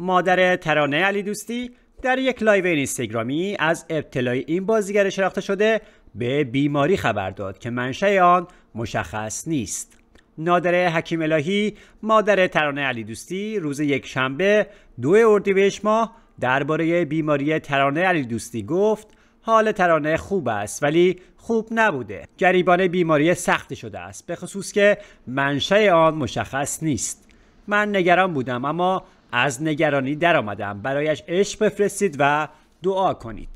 مادر ترانه علی دوستی در یک لایو اینستاگرامی از ابتلای این بازیگر شناخته شده به بیماری خبر داد که منشأ آن مشخص نیست. نادر حکیم الهی مادر ترانه علی دوستی روز یک شنبه دو اردیبهشت ماه درباره بیماری ترانه علی دوستی گفت حال ترانه خوب است ولی خوب نبوده گریبان بیماری سختی شده است به خصوص که منشأ آن مشخص نیست من نگران بودم اما از نگرانی درآمدم. برایش عشق بفرستید و دعا کنید.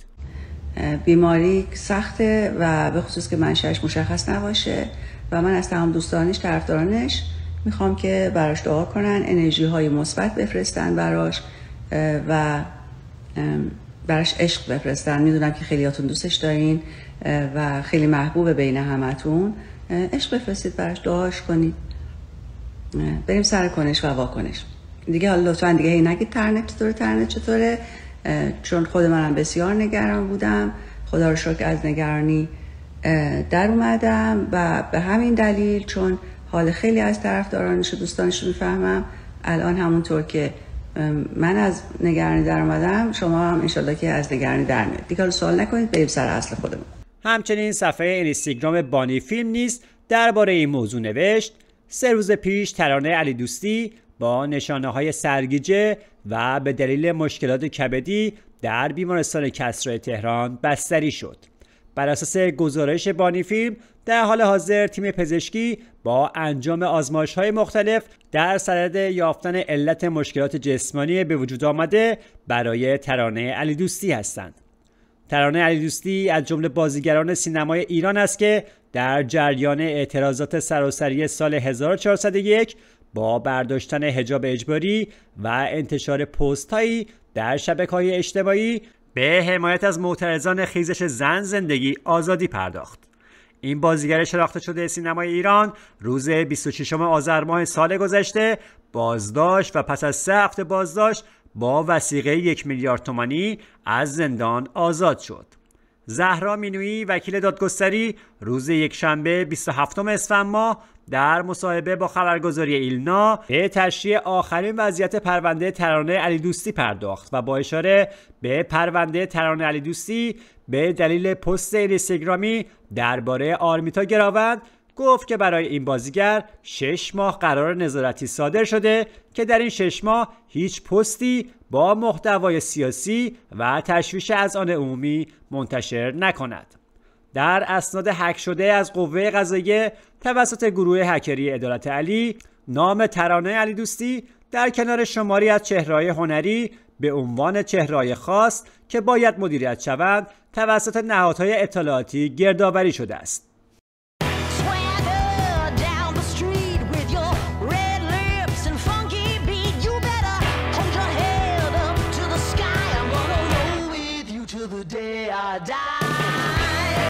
بیماری سخته و به خصوص که منشأش مشخص نباشه و من از تمام دوستانش طرفدارانش می‌خوام که براش دعا کنن انرژی های مثبت بفرستن براش و براش عشق بفرستن. می‌دونم که خیلیاتون دوستش دارین و خیلی محبوب بین همتون. عشق بفرستید براش دعاش کنید. بریم سر کنش و واکنش. دیگه حالا لطفا دیگه هی نگید ترنت چطوره ترنت چطوره؟ چون خود منم بسیار نگران بودم. خدا رو شکر از نگرانی در اومدم و به همین دلیل چون حال خیلی از طرفدارانش و دوستانش رو می‌فهمم الان همونطور که من از نگرانی در اومدم شما هم انشالله که از نگرانی در میاد. دیگه سوال نکنید بریم سر اصل خودمون. همچنین صفحه اینستاگرام بانی فیلم نیست درباره این موضوع نوشت سه روز پیش ترانه علی دوستی با نشانه های سرگیجه و به دلیل مشکلات کبدی در بیمارستان کسرای تهران بستری شد. بر اساس گزارش بانی فیلم در حال حاضر تیم پزشکی با انجام آزمایش های مختلف در صدد یافتن علت مشکلات جسمانی به وجود آمده برای ترانه علی دوستی هستند. ترانه علی دوستی از جمله بازیگران سینمای ایران است که در جریان اعتراضات سراسری سال 1401 با برداشتن هجاب اجباری و انتشار پست هایی در شبکه های اجتماعی به حمایت از معترضان خیزش زن زندگی آزادی پرداخت. این بازیگر شناخته شده سینمای ایران روز 26 آذر ماه سال گذشته بازداشت و پس از سه هفته بازداشت با وسیقه یک میلیارد تومانی از زندان آزاد شد. زهرا مینویی وکیل دادگستری روز یک شنبه 27 اسفند ماه در مصاحبه با خبرگزاری ایلنا به تشریح آخرین وضعیت پرونده ترانه علی دوستی پرداخت و با اشاره به پرونده ترانه علی دوستی به دلیل پست اینستاگرامی درباره آرمیتا گراوند گفت که برای این بازیگر شش ماه قرار نظارتی صادر شده که در این شش ماه هیچ پستی با محتوای سیاسی و تشویش از آن عمومی منتشر نکند. در اسناد حک شده از قوه قضاییه توسط گروه هکری عدالت علی نام ترانه علی دوستی در کنار شماری از چهرهای هنری به عنوان چهرهای خاص که باید مدیریت شوند توسط نهادهای اطلاعاتی گردآوری شده است. die.